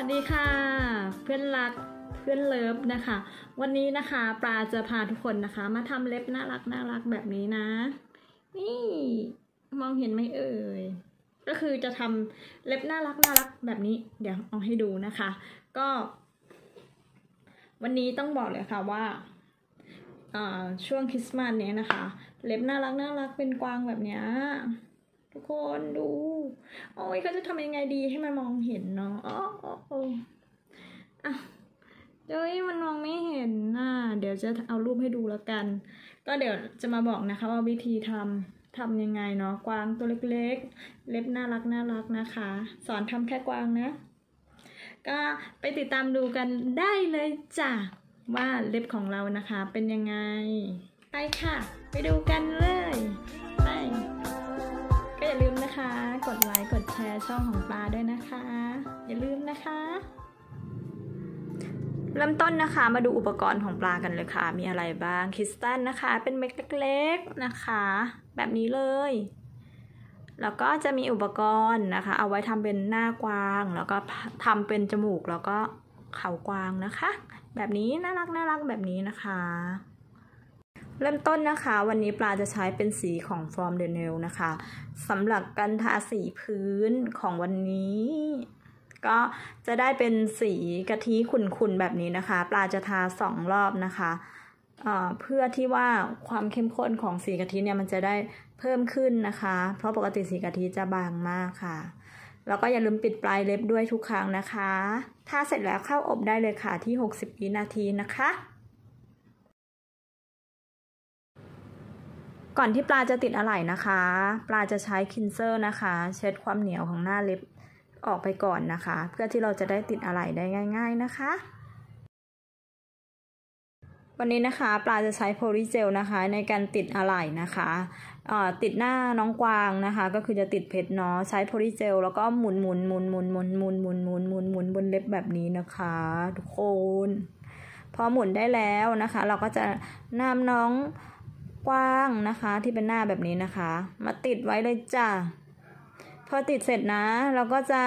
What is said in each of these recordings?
วัสดีค่ะ เพื่อนรักเพื่อนเลิฟนะคะ วันนี้นะคะปลาจะพาทุกคนนะคะ มาทำเล็บน่ารักน่ารักแบบนี้นะ นี่มองเห็นไหมเอ่ยก็คือจะทำเล็บน่ารักน่ารักแบบนี้ เดี๋ยวเอาให้ดูนะคะ ก็ วันนี้ต้องบอกเลยค่ะว่าช่วงคริสต์มาสเนี้ยนะคะ เล็บน่ารักน่ารักเป็นกวางแบบเนี้ย ทุกคนดูโอ้ยเขาจะทำยังไงดีให้มันมองเห็นเนาะอ๋ออ้อเดี๋ยมันมองไม่เห็นน่ะเดี๋ยวจะเอารูปให้ดูแล้วกัน ก็เดี๋ยวจะมาบอกนะคะว่าวิธีทำทำยังไงเนาะกวางตัวเล็กๆ เล็บน่ารักน่ารักนะคะ สอนทำแค่กวางนะ ก็ไปติดตามดูกันได้เลยจ้ะว่าเล็บของเรานะคะเป็นยังไง ไปค่ะ ไปดูกันเลย นะคะกดไลค์กดแชร์ช่องของปลาด้วยนะคะ อย่าลืมนะคะ เริ่มต้นนะคะมาดูอุปกรณ์ของปลากันเลยค่ะ มีอะไรบ้างคริสตัลนะคะ เป็นเม็ดเล็กๆนะคะ แบบนี้เลยแล้วก็จะมีอุปกรณ์นะคะ เอาไว้ทำเป็นหน้ากวาง แล้วก็ทำเป็นจมูกแล้วก็เขากวางนะคะ แบบนี้น่ารักน่ารักแบบนี้นะคะ เริ่มต้นนะคะวันนี้ปลาจะใช้เป็นสีของ From the Nail นะคะสำหรับการทาสีพื้นของวันนี้ ก็จะได้เป็นสีกะทิขุ่นๆแบบนี้นะคะ ปลาจะทาสองรอบนะคะเพื่อที่ว่าความเข้มข้นของสีกะทิเนี่ยมันจะได้เพิ่มขึ้นนะคะ เพราะปกติสีกะทิจะบางมากค่ะ แล้วก็อย่าลืมปิดปลายเล็บด้วยทุกครั้งนะคะทาเสร็จแล้วเข้าอบได้เลยค่ะที่ 60วินาทีนะคะ ก่อนที่ปลาจะติดอะไหล่นะคะ ปลาจะใช้ cleanser นะคะ เช็ดความเหนียวของหน้าเล็บออกไปก่อนนะคะ เพื่อที่เราจะได้ติดอะไหล่ได้ง่าย ๆนะคะ วันนี้นะคะ ปลาจะใช้ polygel นะคะ ในการติดอะไหล่นะคะติดหน้าน้องกวางนะคะ ก็คือจะติดเพชรเนาะใช้โพลีเจลแล้วก็หมุนหมุนหมุนหมุนหมุนหมุนหมุนหมุนหมุนหมุนบนเล็บแบบนี้นะคะ ทุกคน พอหมุนได้แล้วนะคะ เราก็จะนำน้อง กว้างนะคะ ที่เป็นหน้าแบบนี้นะคะ มาติดไว้เลยจ้ะพอติดเสร็จนะ เราก็จะ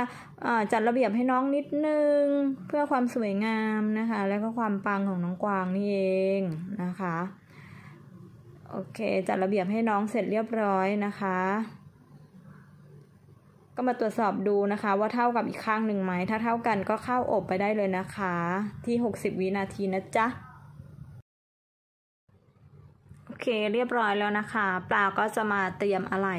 จัดระเบียบให้น้องนิดนึง เพื่อความสวยงามนะคะ แล้วก็ความปังของน้องกวางนี่เองนะคะโอเคจัดระเบียบให้น้องเสร็จเรียบร้อยนะคะ ก็มาตรวจสอบดูนะคะ ว่าเท่ากับอีกข้างหนึ่งไหมถ้าเท่ากันก็เข้าอบไปได้เลยนะคะ ที่ 60 วินาทีนะจ๊ะ เคเรียบร้อยแล้วนะคะ ปลาก็จะมาเตรียมอะไร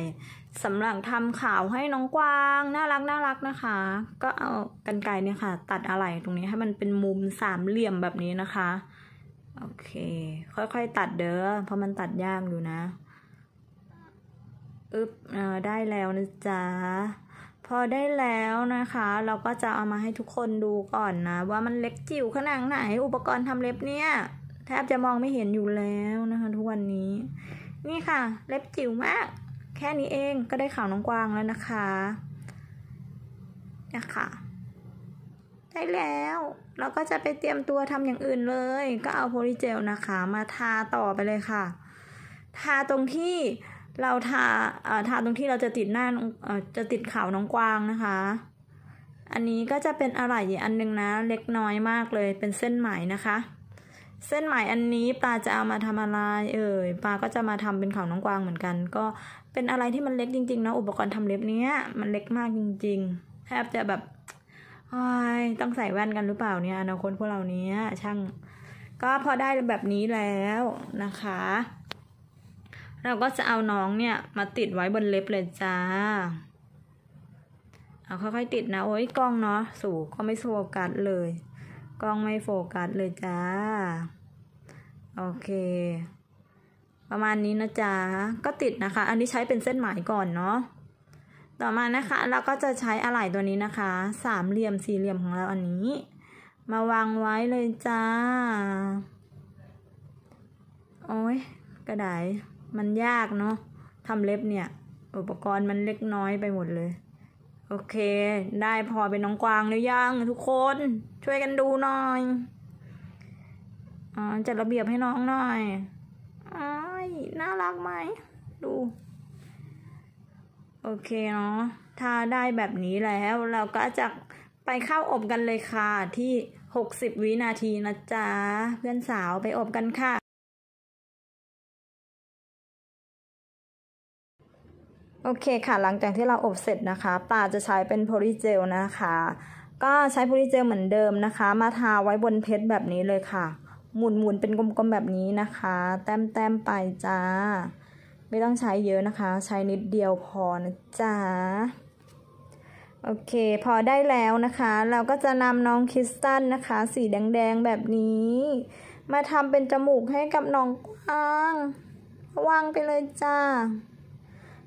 สำหรับทำข่าวให้น้องกวางน่ารักน่ารักนะคะ ก็เอากันไกเนี่ยค่ะ ตัดอะไรตรงนี้ให้มันเป็นมุมสามเหลี่ยมแบบนี้นะคะ โอเค ค่อยๆตัดเด้อเพราะมันตัดยากอยู่นะอึบเอได้แล้วนะจ๊ะพอได้แล้วนะคะ เราก็จะเอามาให้ทุกคนดูก่อนนะ ว่ามันเล็กจิ๋วขนาดไหนอุปกรณ์ทำเล็บเนี่ย ทบจะมองไม่เห็นอยู่แล้วนะคะ ทุกวันนี้ นี่ค่ะ เล็บจิ๋วมาก แค่นี้เองก็ได้ข่าวน้องกวางแล้วนะคะนะคะได้แล้ว เราก็จะไปเตรียมตัวทำอย่างอื่นเลย ก็เอาโพลีเจลนะคะ มาทาต่อไปเลยค่ะ ทาตรงที่เราทาเอ่อทาตรงที่เราจะติดหน้าเอ่อจะติดข่าวน้องกวางนะคะ อันนี้ก็จะเป็นอะไรอันนึงนะ เล็กน้อยมากเลยเป็นเส้นไหมนะคะ เส้นไหมอันนี้ปลาจะเอามาทำอะไร เอ่ยปลาก็จะมาทำเป็นเขาน้องกวางเหมือนกัน ก็เป็นอะไรที่มันเล็กจริงๆเนาะอุปกรณ์ทำเล็บเนี้ยมันเล็กมากจริงๆแทบจะแบบต้องใส่แว่นกันหรือเปล่าเนี่ยอนาคตพวกเราเนี้ยช่าง ก็พอได้แบบนี้แล้วนะคะ เราก็จะเอาน้องเนี่ยมาติดไว้บนเล็บเลยจ้าเอาค่อยๆติดนะโอ้ยกล้องเนาะสู่ก็ไม่โฟกัสเลย กล้องไม่โฟกัสเลยจ้า โอเค ประมาณนี้นะจ๊ะ ก็ติดนะคะ อันนี้ใช้เป็นเส้นหมายก่อนเนาะ ต่อมานะคะ เราก็จะใช้อะไหล่ตัวนี้นะคะ สามเหลี่ยมสี่เหลี่ยมของเราอันนี้ มาวางไว้เลยจ้า โอ้ยกระดาษมันยากเนาะทำเล็บเนี่ย อุปกรณ์มันเล็กน้อยไปหมดเลย โอเค ได้พอเป็นน้องกวางหรือยังทุกคน ช่วยกันดูหน่อยอ๋อจัดระเบียบให้น้องหน่อยอายน่ารักไหม ดู โอเคเนาะถ้าได้แบบนี้แล้วเราก็จะไปไปเข้าอบกันเลยค่ะที่หกสิบวินาทีนะจ๊ะ เพื่อนสาวไปอบกันค่ะ โอเคค่ะ หลังจากที่เราอบเสร็จนะคะ ปลาจะใช้เป็นโพลีเจลนะคะ ก็ใช้โพลีเจลเหมือนเดิมนะคะ มาทาไว้บนเพชรแบบนี้เลยค่ะ หมุนหมุนเป็นกลมๆแบบนี้นะคะ แต้มแต้มไปจ้า ไม่ต้องใช้เยอะนะคะ ใช้นิดเดียวพอนะจ๊ะโอเค พอได้แล้วนะคะ เราก็จะนำน้องคริสตัลนะคะ สีแดงๆแบบนี้ มาทำเป็นจมูกให้กับน้องกวางวางไปเลยจ้า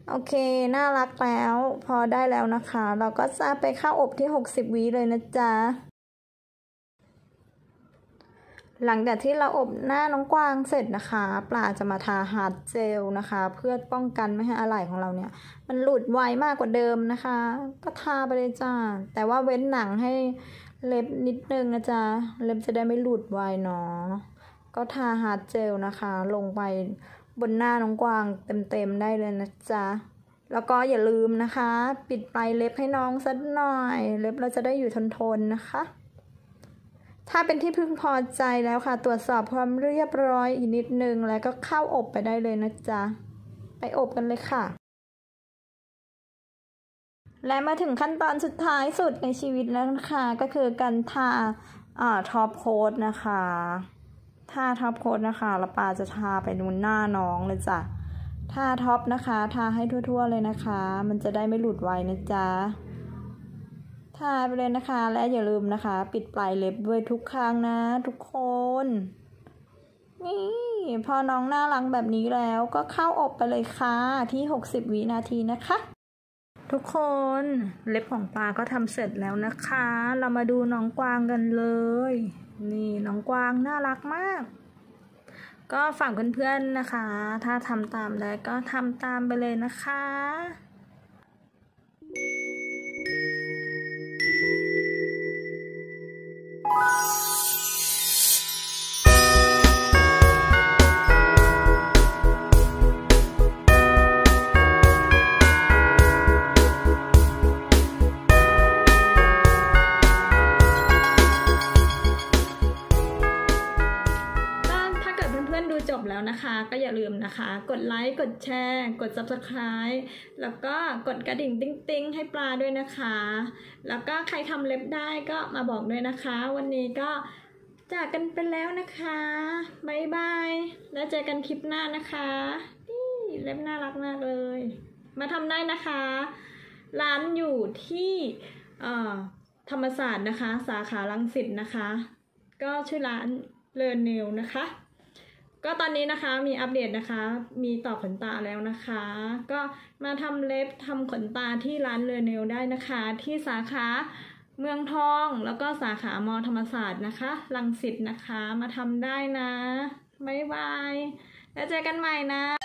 โอเค น่ารักแล้ว พอได้แล้วนะคะ เราก็จะไปเข้าอบที่ 60วิเลยนะจ๊ะ หลังจากที่เราอบหน้าน้องกวางเสร็จนะคะ ปลาจะมาทา hard gel นะคะ เพื่อป้องกันไม่ให้อะไหล่ของเราเนี่ย มันหลุดไวมากกว่าเดิมนะคะ ก็ทาไปเลยจ้า แต่ว่าเว้นหนังใต้เล็บนิดนึงนะจ๊ะ เล็บจะได้ไม่หลุดไวเนาะ ก็ทา hard gel นะคะ ลงไป บนหน้าน้องกวางเต็มๆได้เลยนะจ๊ะ แล้วก็อย่าลืมนะคะ ปิดปลายเล็บให้น้องสักหน่อย เล็บเราจะได้อยู่ทนๆนะคะ ถ้าเป็นที่พึงพอใจแล้วค่ะ ตรวจสอบความเรียบร้อยอีกนิดนึงแล้วก็เข้าอบไปได้เลยนะจ๊ะ ไปอบกันเลยค่ะและมาถึงขั้นตอนสุดท้ายสุดในชีวิตแล้วนะคะ ก็คือการทาอ่าท็อปโค้ดนะคะ ทาท็อปโค้ดนะคะแล้วปาจะทาไปบนหน้าน้องเลยจ้ะทาท็อปนะคะทาให้ทั่วๆเลยนะคะ มันจะได้ไม่หลุดไวนะจ๊ะทาไปเลยนะคะ และอย่าลืมนะคะ ปิดปลายเล็บด้วยทุกครั้งนะ ทุกคน นี่ พอน้องน่ารักแบบนี้แล้วก็เข้าอบไปเลยค่ะที่ 60 วินาทีนะคะ ทุกคนเล็บของปลาก็ทำเสร็จแล้วนะคะ เรามาดูน้องกวางกันเลยนี่น้องกวางน่ารักมาก ก็ฝากเพื่อนๆนะคะ ถ้าทำตามได้ก็ทำตามไปเลยนะคะ you าลืมนะคะ กดไลค์ กดแชร์ กด subscribe แล้วก็กดกระดิ่งติ๊งๆ ให้ปลาด้วยนะคะ แล้วก็ใครทำเล็บได้ก็มาบอกด้วยนะคะ วันนี้ก็จากกันไปแล้วนะคะบายบาย แล้วเจอกันคลิปหน้านะคะ นี่เล็บน่ารักมากเลย มาทำได้นะคะ ร้านอยู่ที่เอ่อธรรมศาสตร์นะคะ สาขาลังสิตนะคะ ก็ชื่อร้านเลอเนลนะคะ ก็ตอนนี้นะคะมีอัปเดตนะคะ มีต่อขนตาแล้วนะคะ ก็มาทำเล็บทำขนตาที่ร้านเลอเนลได้นะคะ ที่สาขาเมืองทองแล้วก็สาขามอธรรมศาสตร์นะคะลังสิตนะคะ มาทำได้นะ บ๊ายบาย แล้วเจอกันใหม่นะ